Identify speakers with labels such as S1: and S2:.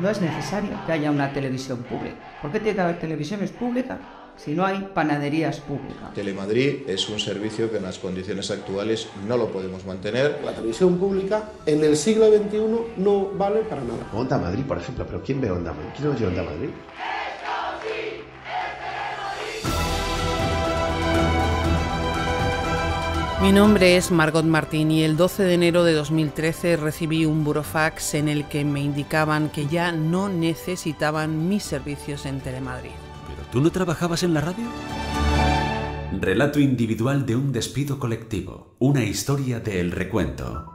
S1: no es necesario que haya una televisión pública. ¿Por qué tiene que haber televisiones públicas si no hay panaderías públicas?
S2: Telemadrid es un servicio que en las condiciones actuales no lo podemos mantener.
S3: La televisión pública en el siglo XXI no vale para nada.
S4: Onda Madrid, por ejemplo, pero ¿quién ve Onda Madrid? ¿Quién oye Onda Madrid?
S5: Mi nombre es Margot Martín y el 12 de enero de 2013 recibí un burofax en el que me indicaban que ya no necesitaban mis servicios en Telemadrid.
S6: ¿Pero tú no trabajabas en la radio? Relato individual de un despido colectivo. Una historia de El Recuento.